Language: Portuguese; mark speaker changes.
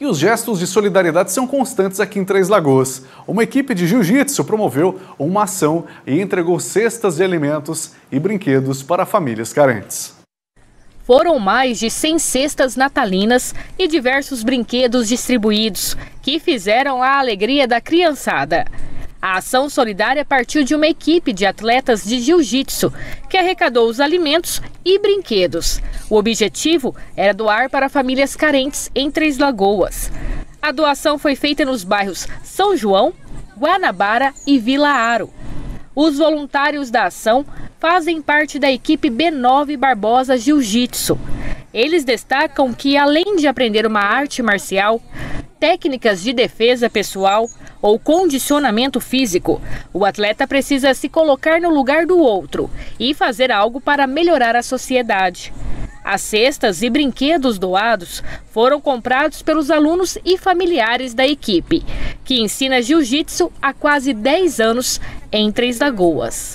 Speaker 1: E os gestos de solidariedade são constantes aqui em Três Lagoas. Uma equipe de jiu-jitsu promoveu uma ação e entregou cestas de alimentos e brinquedos para famílias carentes.
Speaker 2: Foram mais de 100 cestas natalinas e diversos brinquedos distribuídos, que fizeram a alegria da criançada. A ação solidária partiu de uma equipe de atletas de jiu-jitsu que arrecadou os alimentos e brinquedos. O objetivo era doar para famílias carentes em Três Lagoas. A doação foi feita nos bairros São João, Guanabara e Vila Aro. Os voluntários da ação fazem parte da equipe B9 Barbosa Jiu-Jitsu. Eles destacam que, além de aprender uma arte marcial, técnicas de defesa pessoal ou condicionamento físico, o atleta precisa se colocar no lugar do outro e fazer algo para melhorar a sociedade. As cestas e brinquedos doados foram comprados pelos alunos e familiares da equipe, que ensina jiu-jitsu há quase 10 anos em Três Lagoas.